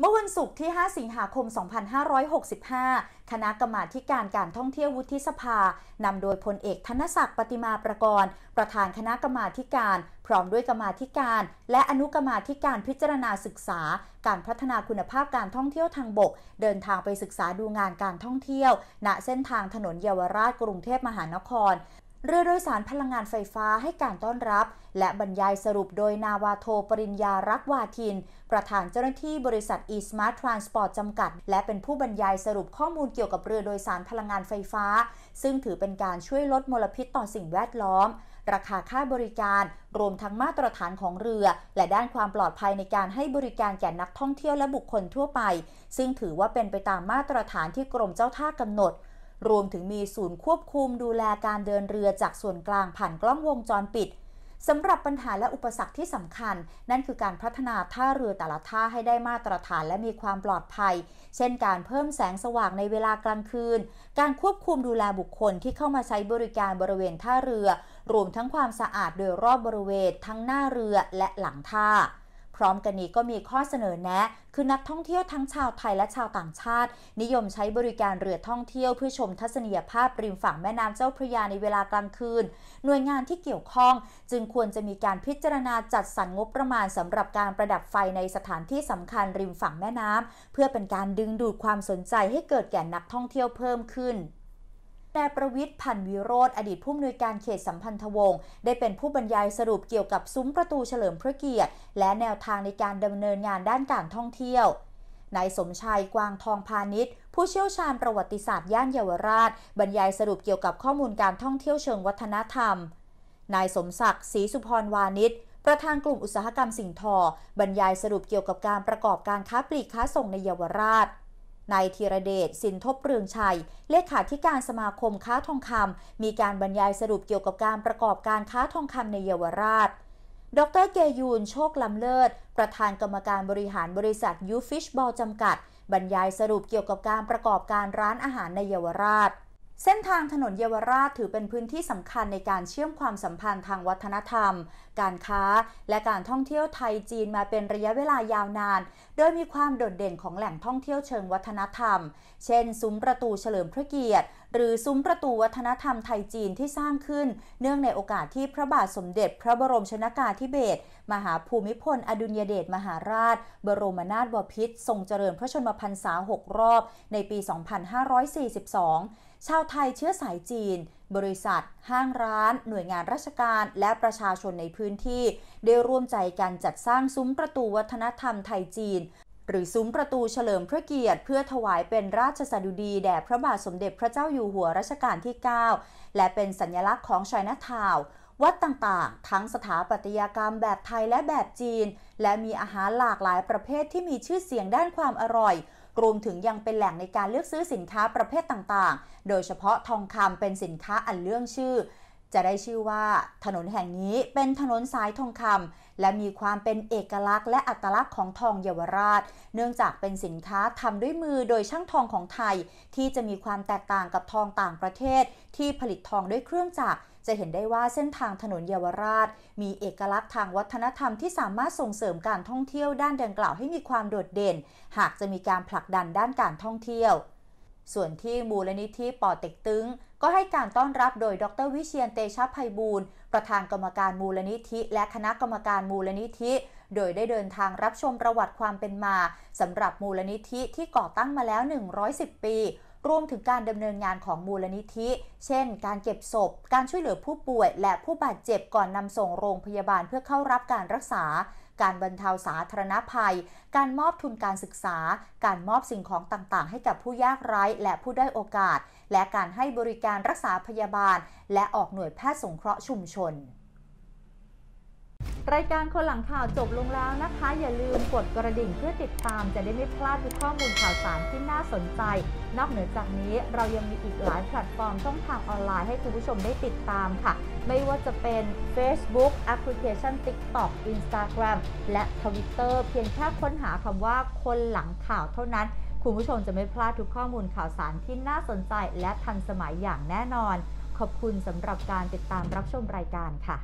เมื่อวันศุกร์ที่ 5 สิงหาคม 2565 คณะกรรมาการการท่องเที่ยววุฒิสภานำโดยพลเอกธนศักดิ์ปฏิมาประกรณ์ ประธานคณะกรรมาการ พร้อมด้วยกรรมาการ และอนุกรรมาการพิจารณาศึกษา การพัฒนาคุณภาพการท่องเที่ยวทางบก เดินทางไปศึกษาดูงานการท่องเที่ยว ณเส้นทางถนนเยาวราชกรุงเทพมหานคร เรือโดยสารพลังงานไฟฟ้าให้การต้อนรับ และบรรยายสรุปโดยนาวาโทปริญญารักวาทิน ประธานเจ้าหน้าที่บริษัท e-smart transport จำกัด และเป็นผู้บรรยายสรุปข้อมูลเกี่ยวกับเรือโดยสารพลังงานไฟฟ้า ซึ่งถือเป็นการช่วยลดมลพิษต่อสิ่งแวดล้อม ราคาค่าบริการ รวมทั้งมาตรฐานของเรือ และด้านความปลอดภัยในการให้บริการแก่นักท่องเที่ยวและบุคคลทั่วไป ซึ่งถือว่าเป็นไปตามมาตรฐานที่กรมเจ้าท่ากำหนด รวมถึงมีศูนย์ควบคุมดูแลการเดินเรือจากส่วนกลางผ่านกล้องวงจรปิดสำหรับปัญหาและอุปสรรคที่สำคัญ นั่นคือการพัฒนาท่าเรือแต่ละท่าให้ได้มาตรฐานและมีความปลอดภัย เช่นการเพิ่มแสงสว่างในเวลากลางคืน การควบคุมดูแลบุคคลที่เข้ามาใช้บริการบริเวณท่าเรือ รวมทั้งความสะอาดโดยรอบบริเวณทั้งหน้าเรือและหลังท่า พร้อมกันนี้ก็มีข้อเสนอแนะ คือนักท่องเที่ยวทั้งชาวไทยและชาวต่างชาติ นิยมใช้บริการเรือท่องเที่ยวเพื่อชมทัศนียภาพริมฝั่งแม่น้ำเจ้าพระยาในเวลากลางคืน หน่วยงานที่เกี่ยวข้อง จึงควรจะมีการพิจารณาจัดสรรงบประมาณสำหรับการประดับไฟในสถานที่สำคัญริมฝั่งแม่น้ำเพื่อเป็นการดึงดูดความสนใจให้เกิดแก่นักท่องเที่ยวเพิ่มขึ้น นายประวิทย์พันวิโรธอดีตผู้อำนวยการเขตสัมพันธวงศ์ได้เป็นผู้บรรยายสรุปเกี่ยวกับซุ้มประตูเฉลิมพระเกียรติ และแนวทางในการดำเนินงานด้านการท่องเที่ยวนายสมชายกวางทองพาณิชย์ ผู้เชี่ยวชาญประวัติศาสตร์ย่านเยาวราช บรรยายสรุปเกี่ยวกับข้อมูลการท่องเที่ยวเชิงวัฒนธรรม นายสมศักดิ์ศรีสุพรวานิชประธานกลุ่มอุตสาหกรรมสิ่งทอ บรรยายสรุปเกี่ยวกับการประกอบการค้าปลีกค้าส่งในเยาวราช นายธีรเดชสินทบเรืองชัย เลขาธิการสมาคมค้าทองคำมีการบรรยายสรุปเกี่ยวกับการประกอบการค้าทองคำในเยาวราช ดรเกยูนโชคลำเลิศ ประธานกรรมการบริหารบริษัทยูฟิชบอลจำกัด บรรยายสรุปเกี่ยวกับการประกอบการร้านอาหารในเยาวราช เส้นทางถนนเยาวราชถือเป็นพื้นที่สำคัญในการเชื่อมความสัมพันธ์ทางวัฒนธรรม การค้า และการท่องเที่ยวไทยจีนมาเป็นระยะเวลายาวนาน โดยมีความโดดเด่นของแหล่งท่องเที่ยวเชิงวัฒนธรรม เช่น ซุ้มประตูเฉลิมพระเกียรติ หรือซุ้มประตูวัฒนธรรมไทยจีนที่สร้างขึ้น เนื่องในโอกาสที่พระบาทสมเด็จ พระบรมชนากาธิเบศรมหาภูมิพล อดุลยเดชมหาราช บรมนาถบพิตรทรงเจริญพระชนมพรรษา 6 รอบ ในปี 2542 ชาวไทยเชื้อสายจีน บริษัท ห้างร้าน หน่วยงานราชการและประชาชนในพื้นที่ ได้ร่วมใจกันจัดสร้างซุ้มประตูวัฒนธรรมไทยจีน หรือซุ้มประตูเฉลิมพระเกียรติ เพื่อถวายเป็นราชสดุดีแด่พระบาทสมเด็จพระเจ้าอยู่หัวรัชกาลที่ 9 และเป็นสัญลักษณ์ของชายนาทาววัดต่างๆ ทั้งสถาปัตยกรรมแบบไทยและแบบจีน และมีอาหารหลากหลายประเภทที่มีชื่อเสียงด้านความอร่อย รวมถึงยังเป็นแหล่งในการเลือกซื้อสินค้าประเภทต่างๆ โดยเฉพาะทองคำเป็นสินค้าอันเรื่องชื่อ จะได้ชื่อว่าถนนแห่งนี้เป็นถนนสายทองคำและมีความเป็นเอกลักษณ์และอัตลักษณ์ของทองเยาวราช เนื่องจากเป็นสินค้าทำด้วยมือโดยช่างทองของไทย ที่จะมีความแตกต่างกับทองต่างประเทศ ที่ผลิตทองด้วยเครื่องจักรจะเห็นได้ว่าเส้นทางถนนเยาวราช มีเอกลักษณ์ทางวัฒนธรรมที่สามารถส่งเสริมการท่องเที่ยวด้านดังกล่าวให้มีความโดดเด่น หากจะมีการผลักดันด้านการท่องเที่ยว ส่วนที่มูลนิธิปอเต็กตึง ก็ให้การต้อนรับโดยดรวิเชียนเตชะภัยบูรณ์ประธานกรรมการมูลนิธิ และคณะกรรมการมูลนิธิ โดยได้เดินทางรับชมประวัติความเป็นมาสำหรับมูลนิธิที่ก่อตั้งมาแล้ว 110 ปี รวมถึงการดำเนินงานของมูลนิธิ เช่น การเก็บศพ การช่วยเหลือผู้ป่วย และผู้บาดเจ็บก่อนนำส่งโรงพยาบาลเพื่อเข้ารับการรักษา การบรรเทาสาธารณภัย การมอบทุนการศึกษา การมอบสิ่งของต่างๆ ให้กับผู้ยากไร้และผู้ได้โอกาส และการให้บริการรักษาพยาบาล และออกหน่วยแพทย์สงเคราะห์ชุมชน รายการคนหลังข่าวจบลงแล้วนะคะ อย่าลืมกดกระดิ่งเพื่อติดตาม จะได้ไม่พลาดทุกข้อมูลข่าวสารที่น่าสนใจ นอกเหนือจากนี้เรายังมีอีกหลายแพลตฟอร์มช่องทางออนไลน์ให้คุณผู้ชมได้ติดตามค่ะ ไม่ว่าจะเป็น Facebook แอปพลิเคชัน TikTok Instagram และ Twitter เพียงแค่ค้นหาคำว่าคนหลังข่าวเท่านั้น คุณผู้ชมจะไม่พลาดทุกข้อมูลข่าวสารที่น่าสนใจ และทันสมัยอย่างแน่นอน ขอบคุณสำหรับการติดตามรับชมรายการค่ะ